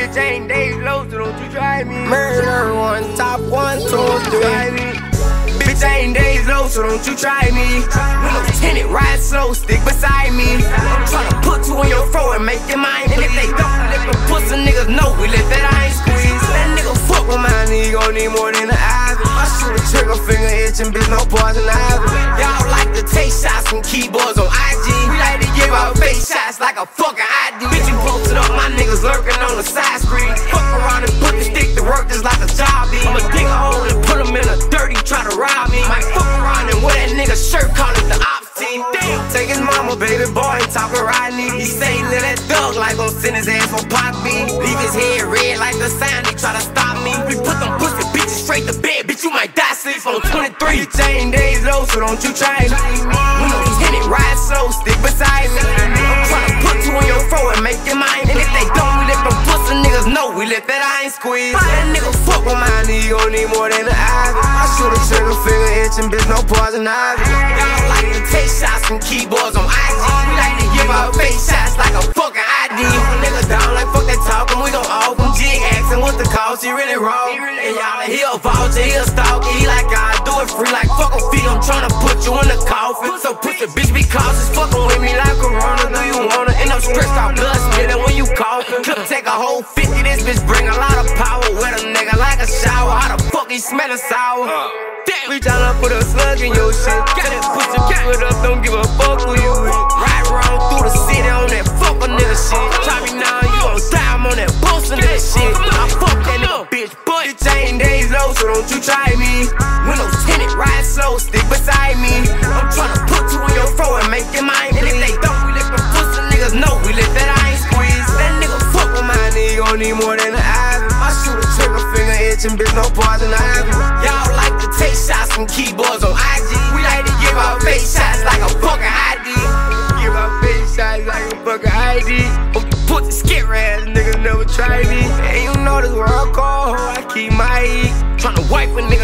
Bitch, ain't Dej Loaf, so don't you try me. Murder one, top one, two, three. Bitch, ain't Dej Loaf, so don't you try me. Windows tinted, ride slow, stick beside me. Tryna put two on your throat and make your mind. And if they don't, let them pussy niggas know we let that iron squeeze. That nigga fuck with my nigga, gon' need more than an ivy. I shoot a trigger finger itching, bitch, no poison ivy. Y'all like to take shots from keyboards on IG. Talking Rodney. He say he live that thug like gon' send his ass for pop me. Leave his head red like the sound, he try to stop me. We put them pussy bitches straight to bed, bitch, you might die sleep on 23. Bitch, ain't Dej Loaf, so don't you try me. Windows tinted, ride slow, stick beside me. I'm tryna put two on your throat and make your mind. And if they don't, we let them pussy niggas know we let that iron squeeze. That nigga fuck with my nigga, gon' need more than an ivy. I shoot a trigger finger itching, bitch, no poison ivy. Y'all like to take shots from keyboards on IG. Asking what the cost, he really wrong. And y'all he a vulture, he a stalker, he like I do it free like fuck a fee. I'm tryna put you in the coffin. So put the bitch be cautious, fuckin' with me like Corona. Do you wanna end up stressed out, blood spilling when you coughin'? Clip take a whole 50, this bitch bring a lot of power. Wet a nigga like a shower. How the fuck he smellin' sour? Damn, we tryna put a slug in your shit. Get it, put your foot up, don't give a fuck who you with. you try me. Windows tinted, ride slow, stick beside me. I'm tryna put two in your throat and make your mind bleed. And if they don't, we lift the pussy niggas know we lift that I ain't squeeze. That nigga fuck with my nigga, don't need more than an eye. My shoot a trigger finger itching, bitch, no poison ivy. Y'all like to take shots from keyboards on IG. We like to give our face shots like a fucking ID. Give our face shots like a fucking ID. Put the skit ass niggas never try me. fight with me.